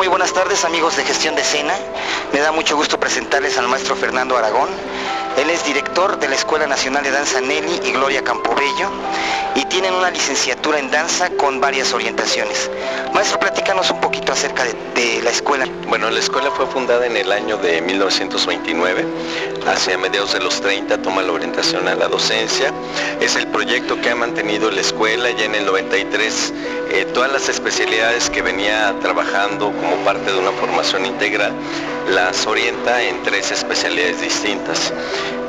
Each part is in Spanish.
Muy buenas tardes amigos de Gestión de Escena. Me da mucho gusto presentarles al maestro Fernando Aragón. Él es director de la Escuela Nacional de Danza Nelly y Gloria Campobello y tienen una licenciatura en danza con varias orientaciones. Maestro, platícanos un poquito acerca de, de la escuela. Bueno, la escuela fue fundada en el año de 1929. Hacia mediados de los 30 toma la orientación a la docencia. Es el proyecto que ha mantenido la escuela ya en el 93 eh, todas las especialidades que venía trabajando como parte de una formación integral las orienta en tres especialidades distintas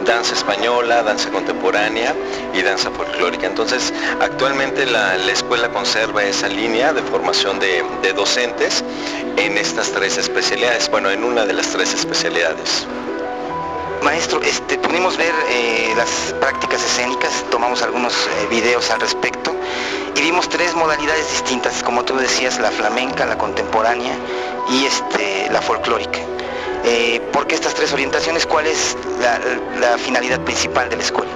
danza española, danza contemporánea y danza folclórica. Entonces, actualmente la, escuela conserva esa línea de formación de, docentes en estas tres especialidades, bueno, en una de las tres especialidades. Maestro, este, pudimos ver eh, las prácticas escénicas, tomamos algunos eh, videos al respecto y vimos tres modalidades distintas, como tú decías, la flamenca, la contemporánea y este, la folclórica. Eh, ¿Por qué estas tres orientaciones? ¿Cuál es la, finalidad principal de la escuela?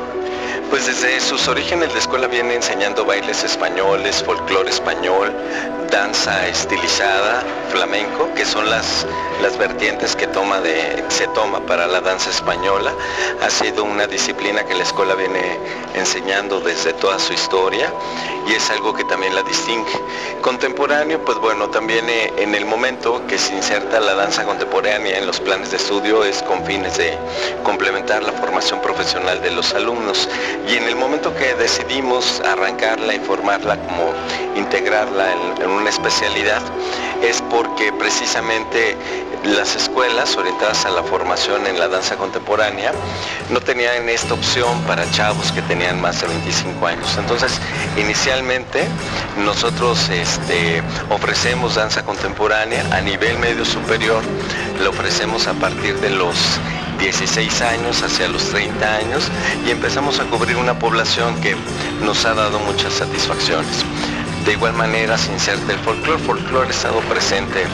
Pues desde sus orígenes la escuela viene enseñando bailes españoles, folclore español, danza estilizada, flamenco, que son las, las vertientes que se toma para la danza española. Ha sido una disciplina que la escuela viene enseñando desde toda su historia y es algo que también la distingue. Contemporáneo, pues bueno, también eh, en el momento que se inserta la danza contemporánea en los planes de estudio es con fines de complementar la formación profesional de los alumnos y en el momento que decidimos arrancarla y formarla como integrarla en, una especialidad es porque precisamente las escuelas orientadas a la formación en la danza contemporánea no tenían esta opción para chavos que tenían más de 25 años. Entonces, inicialmente nosotros este, ofrecemos danza contemporánea a nivel medio superior, lo ofrecemos a partir de los 16 años hacia los 30 años y empezamos a cubrir una población que nos ha dado muchas satisfacciones. De igual manera se inserta el folclore. Folclore ha estado presente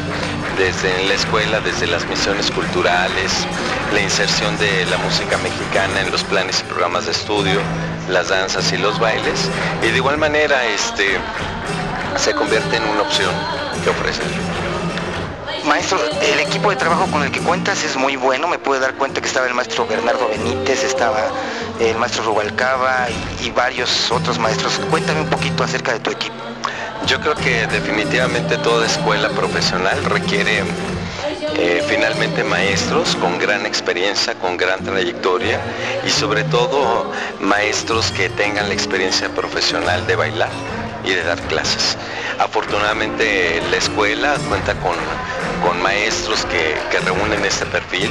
desde la escuela, desde las misiones culturales, la inserción de la música mexicana en los planes y programas de estudio, las danzas y los bailes. Y de igual manera este, se convierte en una opción que ofrece. Maestro, el equipo de trabajo con el que cuentas es muy bueno, me pude dar cuenta que estaba el maestro Bernardo Benítez, estaba el maestro Rubalcaba y, varios otros maestros. Cuéntame un poquito acerca de tu equipo. Yo creo que definitivamente toda escuela profesional requiere eh, finalmente maestros con gran experiencia, con gran trayectoria y sobre todo maestros que tengan la experiencia profesional de bailar y de dar clases. Afortunadamente la escuela cuenta con, maestros que, que, reúnen este perfil,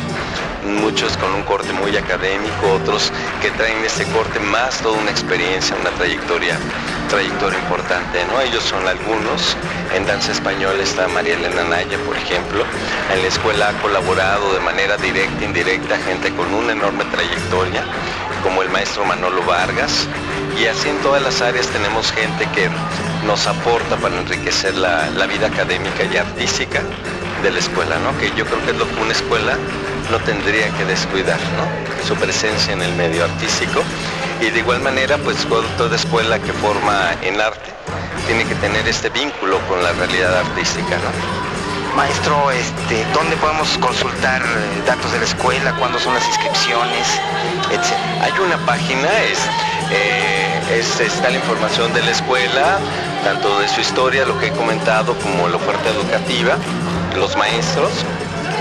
muchos con un corte muy académico, otros que traen este corte más toda una experiencia, una trayectoria, trayectoria importante. ¿no? Ellos son algunos. En danza española está María Elena Naya, por ejemplo. En la escuela ha colaborado de manera directa, indirecta, gente con una enorme trayectoria, como el maestro Manolo Vargas, y así en todas las áreas tenemos gente que nos aporta para enriquecer la, vida académica y artística de la escuela, ¿no? que yo creo que es lo que una escuela no tendría que descuidar, ¿no? su presencia en el medio artístico y de igual manera pues toda escuela que forma en arte tiene que tener este vínculo con la realidad artística. ¿no? Maestro, este, ¿dónde podemos consultar eh, datos de la escuela? ¿Cuándo son las inscripciones? Hay una página, es eh, está la información de la escuela, tanto de su historia, lo que he comentado, como la oferta educativa, los maestros,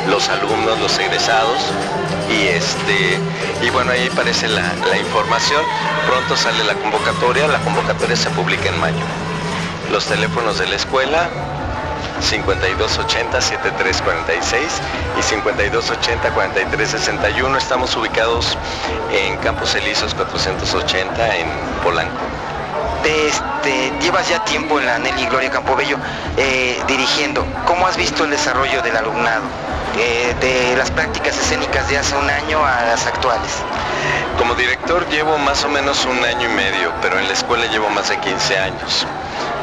los alumnos, los egresados, y este y bueno ahí aparece la, la información pronto sale la convocatoria la convocatoria se publica en mayo los teléfonos de la escuela 5280-7346 y 5280-4361. Estamos ubicados en Campos Elíseos 480 en Polanco. Este, llevas ya tiempo en la Nelly Gloria Campobello eh, dirigiendo. ¿Cómo has visto el desarrollo del alumnado? Eh, de las prácticas escénicas de hace un año a las actuales. Como director llevo más o menos un año y medio, pero en la escuela llevo más de 15 años.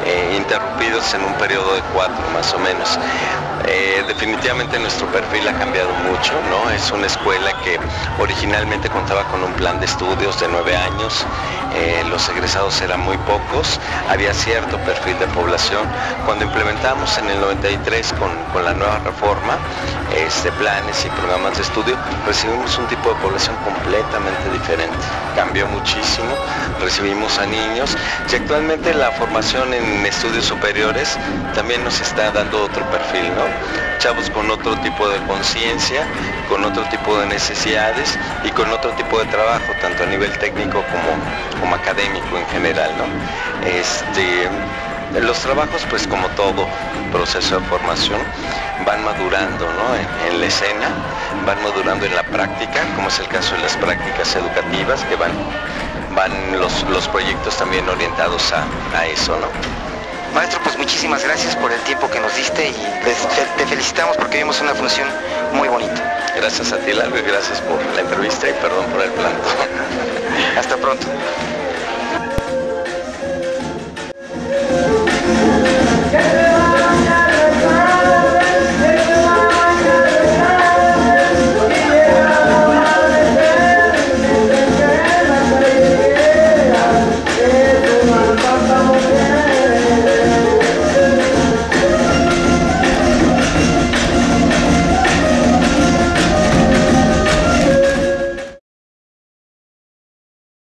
Eh, interrumpidos en un periodo de cuatro más o menos. Eh, definitivamente nuestro perfil ha cambiado mucho, ¿no? Es una escuela que originalmente contaba con un plan de estudios de nueve años, eh, los egresados eran muy pocos, había cierto perfil de población. Cuando implementamos en el 93 con, con la nueva reforma, este, planes y programas de estudio, recibimos un tipo de población completamente diferente. Cambió muchísimo, recibimos a niños y actualmente la formación en estudios superiores también nos está dando otro perfil, ¿no? Chavos con otro tipo de conciencia, con otro tipo de necesidades y con otro tipo de trabajo, tanto a nivel técnico como, como académico en general, ¿no? Este, los trabajos, pues como todo proceso de formación, van madurando en, la escena, van madurando en la práctica, como es el caso de las prácticas educativas, que van, van los, proyectos también orientados a, eso. ¿no? Maestro, pues muchísimas gracias por el tiempo que nos diste y te felicitamos porque vimos una función muy bonita. Gracias a ti, Largo, y gracias por la entrevista y perdón por el planto. Hasta pronto.